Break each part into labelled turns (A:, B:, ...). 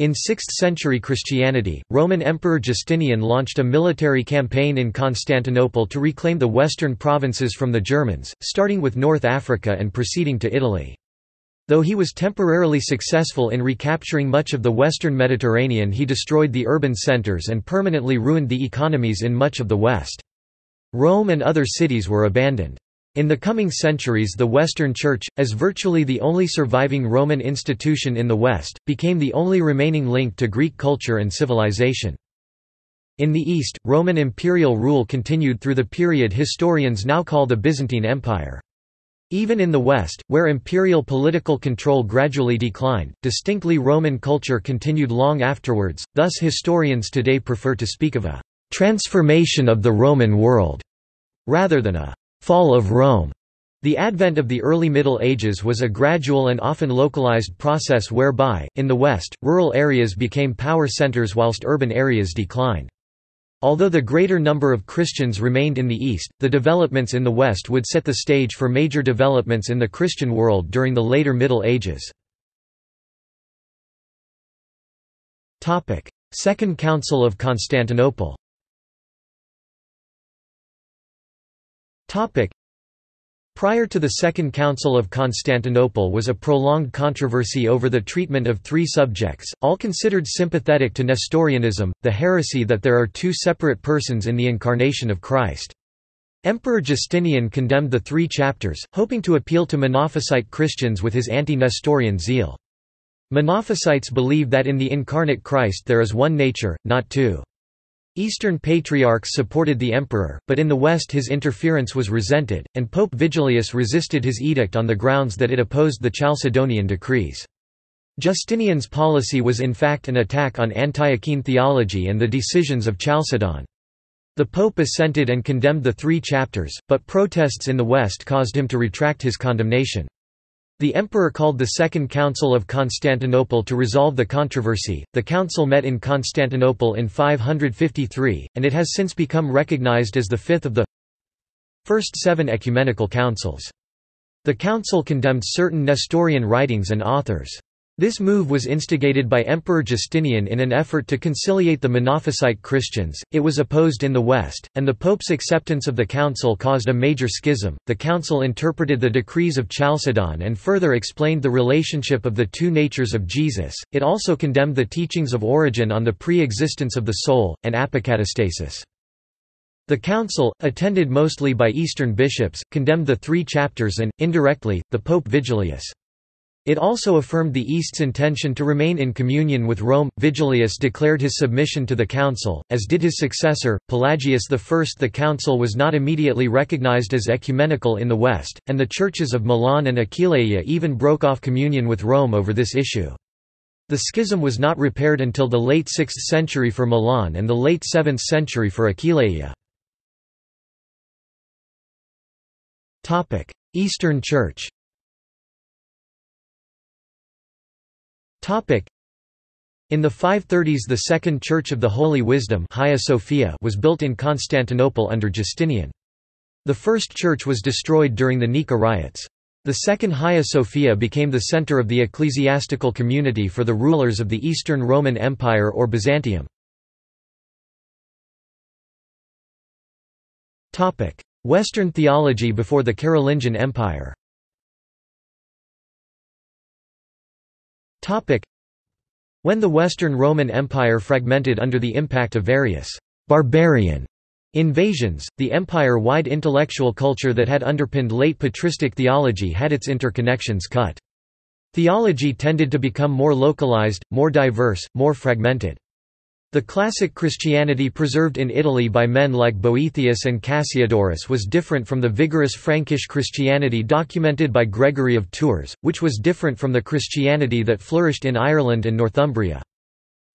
A: In 6th-century Christianity, Roman Emperor Justinian launched a military campaign in Constantinople to reclaim the western provinces from the Germans, starting with North Africa and proceeding to Italy. Though he was temporarily successful in recapturing much of the western Mediterranean he destroyed the urban centers and permanently ruined the economies in much of the west. Rome and other cities were abandoned. In the coming centuries the Western Church, as virtually the only surviving Roman institution in the West, became the only remaining link to Greek culture and civilization. In the East, Roman imperial rule continued through the period historians now call the Byzantine Empire. Even in the West, where imperial political control gradually declined, distinctly Roman culture continued long afterwards, thus historians today prefer to speak of a «transformation of the Roman world» rather than a Fall of Rome. The advent of the early Middle Ages was a gradual and often localized process whereby, in the West, rural areas became power centers whilst urban areas declined. Although the greater number of Christians remained in the East, the developments in the West would set the stage for major developments in the Christian world during the later Middle Ages. Second Council of Constantinople Prior to the Second Council of Constantinople was a prolonged controversy over the treatment of three subjects, all considered sympathetic to Nestorianism, the heresy that there are two separate persons in the incarnation of Christ. Emperor Justinian condemned the three chapters, hoping to appeal to Monophysite Christians with his anti-Nestorian zeal. Monophysites believe that in the incarnate Christ there is one nature, not two. Eastern patriarchs supported the emperor, but in the West his interference was resented, and Pope Vigilius resisted his edict on the grounds that it opposed the Chalcedonian decrees. Justinian's policy was in fact an attack on Antiochene theology and the decisions of Chalcedon. The pope assented and condemned the three chapters, but protests in the West caused him to retract his condemnation. The emperor called the Second Council of Constantinople to resolve the controversy. The council met in Constantinople in 553, and it has since become recognized as the fifth of the first seven ecumenical councils. The council condemned certain Nestorian writings and authors. This move was instigated by Emperor Justinian in an effort to conciliate the Monophysite Christians. It was opposed in the West, and the Pope's acceptance of the council caused a major schism. The council interpreted the decrees of Chalcedon and further explained the relationship of the two natures of Jesus. It also condemned the teachings of Origen on the pre existence of the soul, and apokatastasis. The council, attended mostly by Eastern bishops, condemned the three chapters and, indirectly, the Pope Vigilius. It also affirmed the East's intention to remain in communion with Rome. Vigilius declared his submission to the council, as did his successor, Pelagius I. The council was not immediately recognized as ecumenical in the West, and the churches of Milan and Aquileia even broke off communion with Rome over this issue. The schism was not repaired until the late 6th century for Milan and the late 7th century for Aquileia. Eastern Church In the 530s the Second Church of the Holy Wisdom Sophia was built in Constantinople under Justinian. The first church was destroyed during the Nika riots. The second Hagia Sophia became the center of the ecclesiastical community for the rulers of the Eastern Roman Empire or Byzantium. Western theology before the Carolingian Empire When the Western Roman Empire fragmented under the impact of various «barbarian» invasions, the empire-wide intellectual culture that had underpinned late patristic theology had its interconnections cut. Theology tended to become more localized, more diverse, more fragmented. The classic Christianity preserved in Italy by men like Boethius and Cassiodorus was different from the vigorous Frankish Christianity documented by Gregory of Tours, which was different from the Christianity that flourished in Ireland and Northumbria.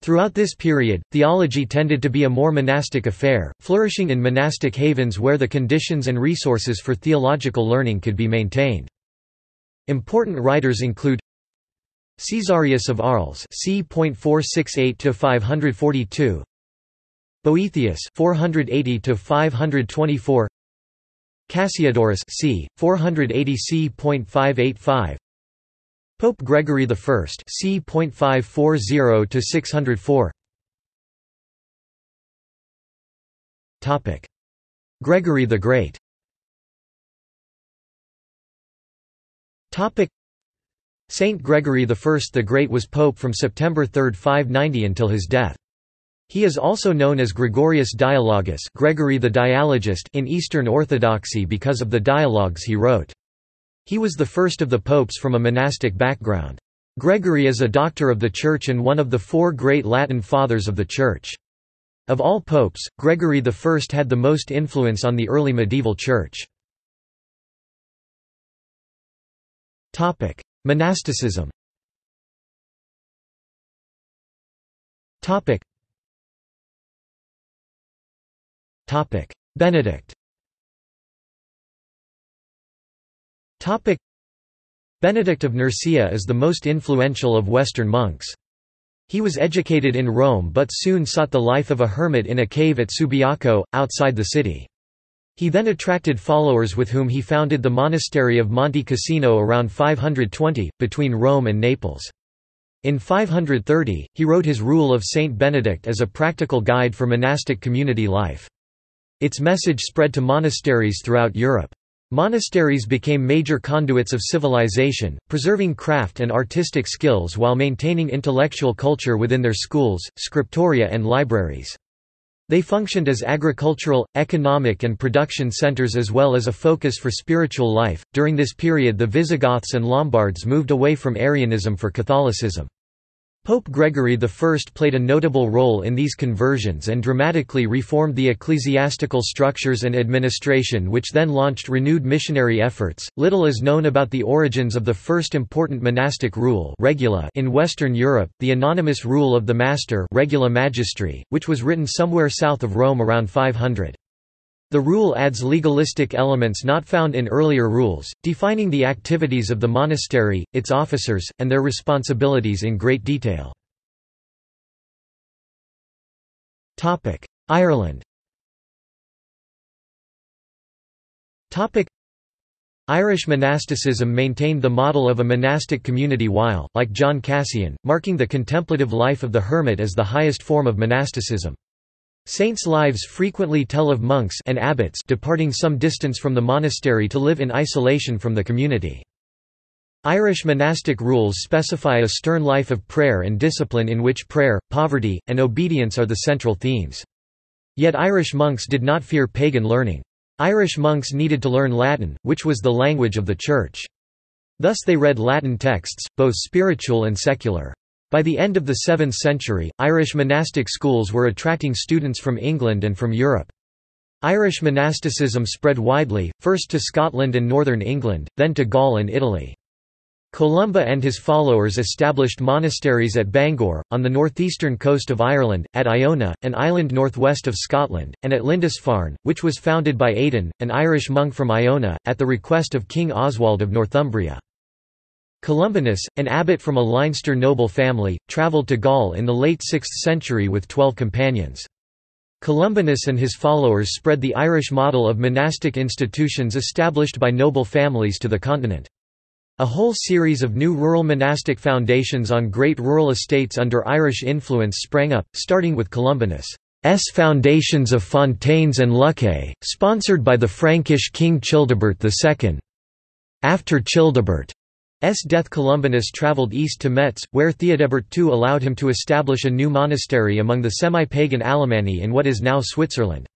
A: Throughout this period, theology tended to be a more monastic affair, flourishing in monastic havens where the conditions and resources for theological learning could be maintained. Important writers include Caesarius of Arles c. 468 to 542 Boethius 480 to 524 Cassiodorus c. 480 c. Pope Gregory I c. 540 to 604 Topic Gregory the Great Topic Saint Gregory I the Great was pope from September 3, 590 until his death. He is also known as Gregorius Dialogus Gregory the Dialogist in Eastern Orthodoxy because of the dialogues he wrote. He was the first of the popes from a monastic background. Gregory is a doctor of the Church and one of the four great Latin fathers of the Church. Of all popes, Gregory I had the most influence on the early medieval Church. Monasticism. Topic. Topic. Benedict. Topic. Benedict of Nursia is the most influential of Western monks. He was educated in Rome but soon sought the life of a hermit in a cave at Subiaco, outside the city. He then attracted followers with whom he founded the monastery of Monte Cassino around 520, between Rome and Naples. In 530, he wrote his Rule of Saint Benedict as a practical guide for monastic community life. Its message spread to monasteries throughout Europe. Monasteries became major conduits of civilization, preserving craft and artistic skills while maintaining intellectual culture within their schools, scriptoria and libraries. They functioned as agricultural, economic and production centers as well as a focus for spiritual life. During this period the Visigoths and Lombards moved away from Arianism for Catholicism. Pope Gregory I played a notable role in these conversions and dramatically reformed the ecclesiastical structures and administration, which then launched renewed missionary efforts. Little is known about the origins of the first important monastic rule regula in Western Europe, the anonymous rule of the master regula magistri, which was written somewhere south of Rome around 500. The rule adds legalistic elements not found in earlier rules, defining the activities of the monastery, its officers, and their responsibilities in great detail. Ireland Irish monasticism maintained the model of a monastic community while, like John Cassian, marking the contemplative life of the hermit as the highest form of monasticism. Saints' lives frequently tell of monks and abbots departing some distance from the monastery to live in isolation from the community. Irish monastic rules specify a stern life of prayer and discipline in which prayer, poverty, and obedience are the central themes. Yet Irish monks did not fear pagan learning. Irish monks needed to learn Latin, which was the language of the Church. Thus they read Latin texts, both spiritual and secular. By the end of the 7th century, Irish monastic schools were attracting students from England and from Europe. Irish monasticism spread widely, first to Scotland and northern England, then to Gaul and Italy. Columba and his followers established monasteries at Bangor, on the northeastern coast of Ireland, at Iona, an island northwest of Scotland, and at Lindisfarne, which was founded by Aidan, an Irish monk from Iona, at the request of King Oswald of Northumbria. Columbanus, an abbot from a Leinster noble family, travelled to Gaul in the late 6th century with twelve companions. Columbanus and his followers spread the Irish model of monastic institutions established by noble families to the continent. A whole series of new rural monastic foundations on great rural estates under Irish influence sprang up, starting with Columbanus' foundations of Fontaines and Lucay, sponsored by the Frankish king Childebert II. After Childebert. Death Columbanus travelled east to Metz, where Theodebert II allowed him to establish a new monastery among the semi-pagan Alemanni in what is now Switzerland.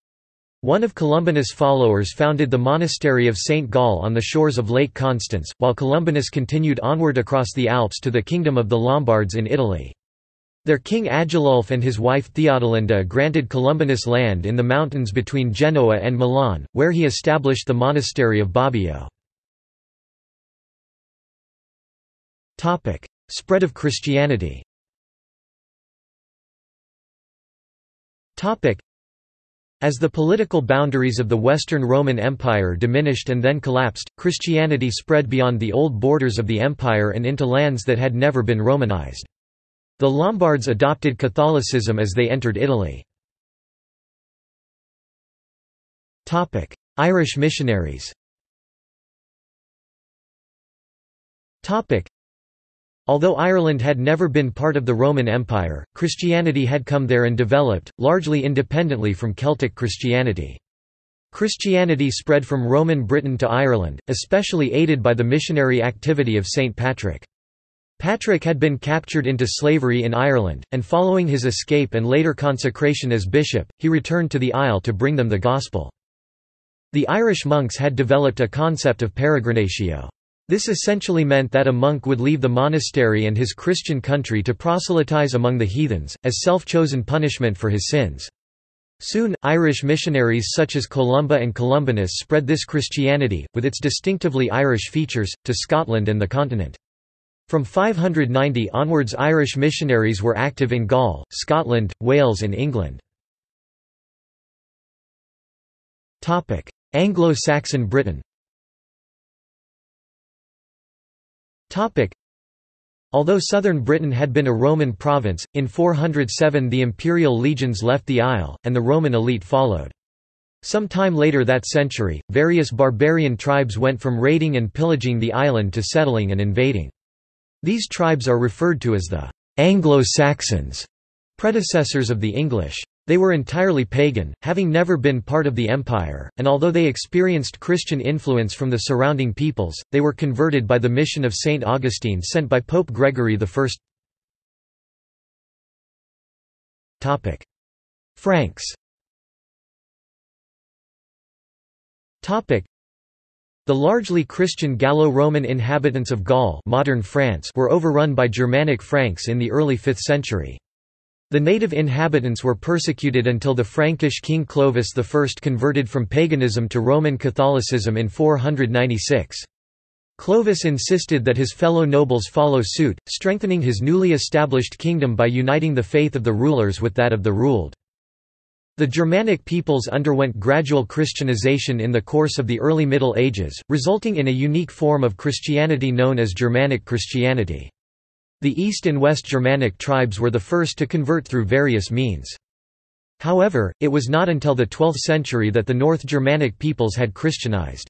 A: One of Columbanus' followers founded the monastery of St. Gall on the shores of Lake Constance, while Columbanus continued onward across the Alps to the kingdom of the Lombards in Italy. Their king Agilulf and his wife Theodelinda granted Columbanus land in the mountains between Genoa and Milan, where he established the monastery of Bobbio. Spread of Christianity as the political boundaries of the Western Roman Empire diminished and then collapsed, Christianity spread beyond the old borders of the empire and into lands that had never been Romanized. The Lombards adopted Catholicism as they entered Italy. Irish missionaries Although Ireland had never been part of the Roman Empire, Christianity had come there and developed, largely independently from Celtic Christianity. Christianity spread from Roman Britain to Ireland, especially aided by the missionary activity of St. Patrick. Patrick had been captured into slavery in Ireland, and following his escape and later consecration as bishop, he returned to the Isle to bring them the Gospel. The Irish monks had developed a concept of peregrinatio. This essentially meant that a monk would leave the monastery and his Christian country to proselytize among the heathens, as self-chosen punishment for his sins. Soon, Irish missionaries such as Columba and Columbanus spread this Christianity, with its distinctively Irish features, to Scotland and the continent. From 590 onwards Irish missionaries were active in Gaul, Scotland, Wales and England. Anglo-Saxon Britain Although southern Britain had been a Roman province, in 407 the imperial legions left the Isle, and the Roman elite followed. Some time later that century, various barbarian tribes went from raiding and pillaging the island to settling and invading. These tribes are referred to as the Anglo-Saxons, predecessors of the English. They were entirely pagan, having never been part of the empire, and although they experienced Christian influence from the surrounding peoples, they were converted by the mission of Saint Augustine sent by Pope Gregory I. Franks the largely Christian Gallo-Roman inhabitants of Gaul modern France were overrun by Germanic Franks in the early 5th century. The native inhabitants were persecuted until the Frankish king Clovis I converted from paganism to Roman Catholicism in 496. Clovis insisted that his fellow nobles follow suit, strengthening his newly established kingdom by uniting the faith of the rulers with that of the ruled. The Germanic peoples underwent gradual Christianization in the course of the early Middle Ages, resulting in a unique form of Christianity known as Germanic Christianity. The East and West Germanic tribes were the first to convert through various means. However, it was not until the 12th century that the North Germanic peoples had Christianized.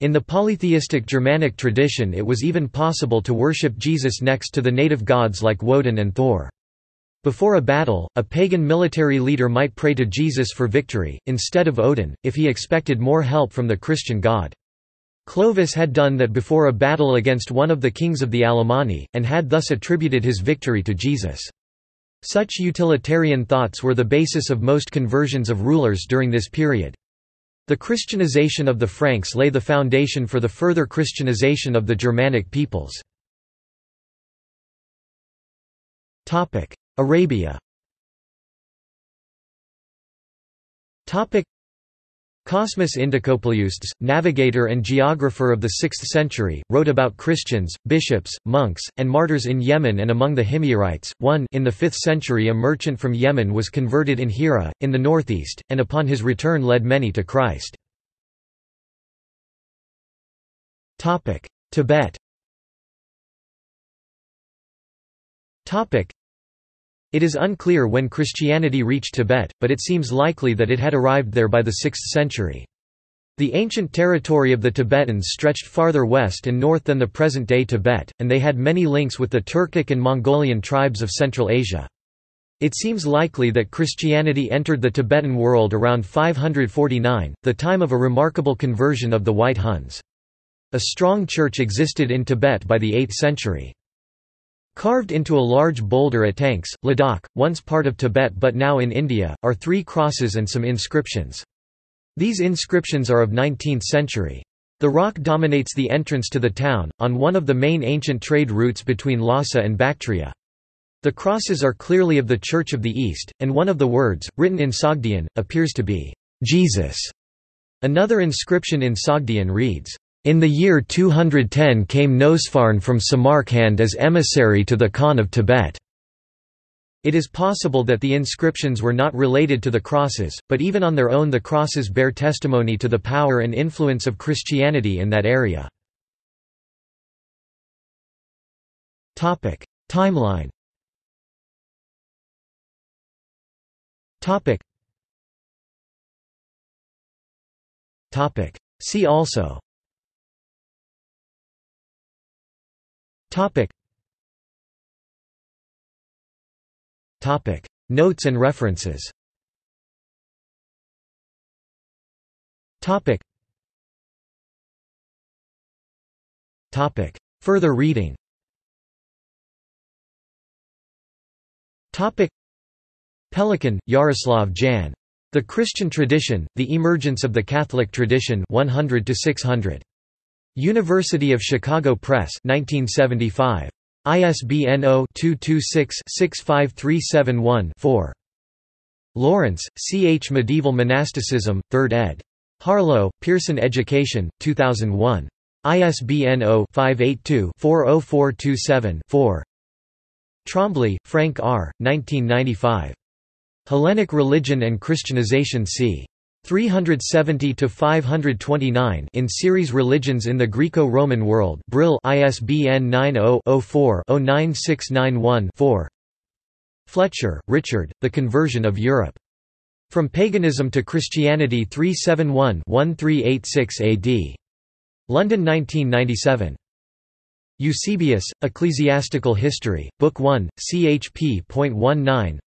A: In the polytheistic Germanic tradition it was even possible to worship Jesus next to the native gods like Woden and Thor. Before a battle, a pagan military leader might pray to Jesus for victory, instead of Odin, if he expected more help from the Christian god. Clovis had done that before a battle against one of the kings of the Alemanni, and had thus attributed his victory to Jesus. Such utilitarian thoughts were the basis of most conversions of rulers during this period. The Christianization of the Franks lay the foundation for the further Christianization of the Germanic peoples. Arabia Cosmas Indicopleustes, navigator and geographer of the 6th century, wrote about Christians, bishops, monks, and martyrs in Yemen and among the Himyarites. 1 In the 5th century a merchant from Yemen was converted in Hira, in the northeast, and upon his return led many to Christ. Tibet it is unclear when Christianity reached Tibet, but it seems likely that it had arrived there by the 6th century. The ancient territory of the Tibetans stretched farther west and north than the present-day Tibet, and they had many links with the Turkic and Mongolian tribes of Central Asia. It seems likely that Christianity entered the Tibetan world around 549, the time of a remarkable conversion of the White Huns. A strong church existed in Tibet by the 8th century. Carved into a large boulder at Tangtse, Ladakh, once part of Tibet but now in India, are three crosses and some inscriptions. These inscriptions are of 19th century. The rock dominates the entrance to the town, on one of the main ancient trade routes between Lhasa and Bactria. The crosses are clearly of the Church of the East, and one of the words, written in Sogdian, appears to be, Jesus. Another inscription in Sogdian reads, in the year 210 came Nosfarn from Samarkand as emissary to the Khan of Tibet. It is possible that the inscriptions were not related to the crosses, but even on their own the crosses bear testimony to the power and influence of Christianity in that area. Timeline. See also Topic. Topic. Notes and references Topic. Topic. Further reading Topic. Pelikan, Yaroslav Jan. The Christian Tradition, The Emergence of the Catholic Tradition 100 to 600. University of Chicago Press 1975. ISBN 0-226-65371-4. Lawrence, C. H. Medieval Monasticism, 3rd ed. Harlow, Pearson Education, 2001. ISBN 0-582-40427-4. Trombley, Frank R., 1995. Hellenic Religion and Christianization c. 370–529 in series Religions in the Greco-Roman World Brill ISBN 90-04-09691-4 Fletcher, Richard, The Conversion of Europe. From Paganism to Christianity 371-1386 AD. London 1997. Eusebius, Ecclesiastical History, Book 1, chp.19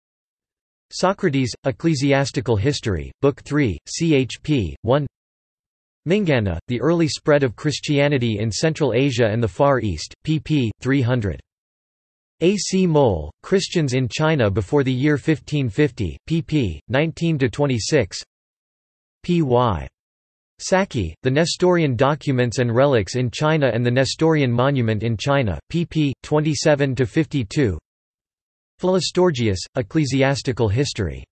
A: Socrates, Ecclesiastical History, Book 3, chp. 1 Mingana, The Early Spread of Christianity in Central Asia and the Far East, pp. 300. A. C. Moule, Christians in China Before the Year 1550, pp. 19–26 P. Y. Saeki, The Nestorian Documents and Relics in China and the Nestorian Monument in China, pp. 27–52 Philostorgius, Ecclesiastical History.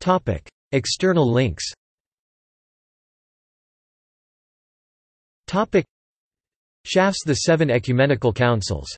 A: Topic: External links. Topic: Schaff's The Seven Ecumenical Councils